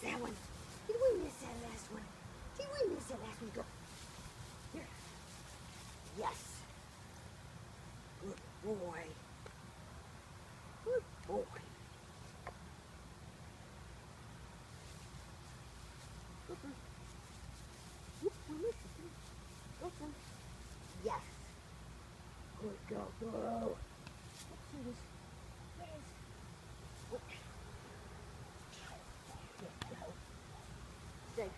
miss that one? Did we miss that last one? Did we miss that last one? Go. Here. Yes. Good boy. Good boy. Yes. Good girl, go. Let's see this. Yes. Okay. There you go. Stay.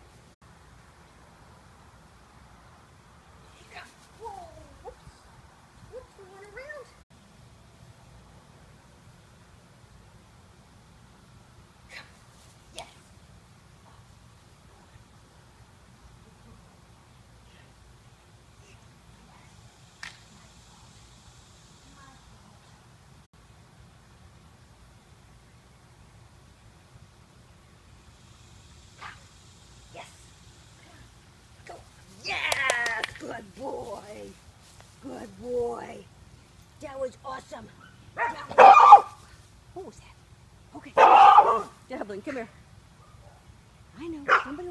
There you go. Whoa, whoops. Whoops, we went around. Come. Yes. Yes. Go. Yes. Good boy. Good boy. That was awesome. That was... What was that? Okay. Dublin, come here. I know. Somebody